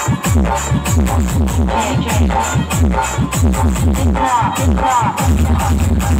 네, 네.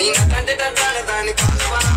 ನೀನ ಕಂಡಿದ್ದ ತಾಳದಾನಿ ಕಾಲವನ